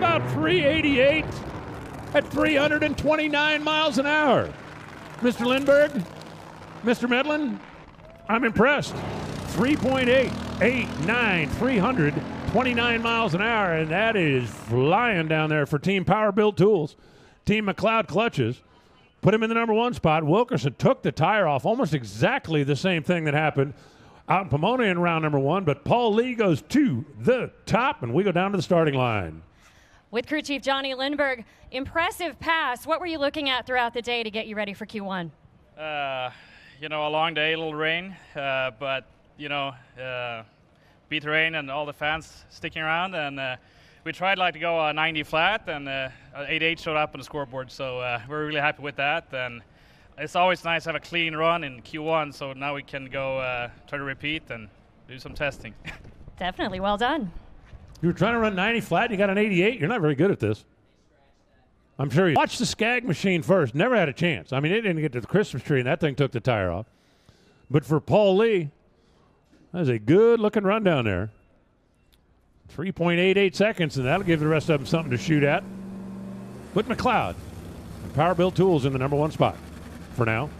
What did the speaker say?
388 at 329 miles an hour. Mr. Lindberg, Mr. Medlen, I'm impressed. 3.889, 329 miles an hour, and that is flying down there for Team Power Built Tools. Team McLeod Clutches put him in the number one spot. Wilkerson took the tire off, almost exactly the same thing that happened out in Pomona in round number one. But Paul Lee goes to the top, and we go down to the starting line. With crew chief Jonnie Lindberg, impressive pass. What were you looking at throughout the day to get you ready for Q1? Uh, you know, a long day, a little rain, uh, but you know, uh, beat the rain and all the fans sticking around, and uh, we tried like to go uh, 90 flat, and uh, 88 showed up on the scoreboard, so uh, we're really happy with that. And it's always nice to have a clean run in Q1, so now we can go uh, try to repeat and do some testing. Definitely, well done. You were trying to run 90 flat, and you got an 88. You're not very good at this. I'm sure you watch the Scag machine first. Never had a chance. I mean, it didn't get to the Christmas tree, and that thing took the tire off. But for Paul Lee, that was a good looking run down there. 3.88 seconds, and that'll give the rest of them something to shoot at. But McLeod, Power Built Tools in the number one spot for now.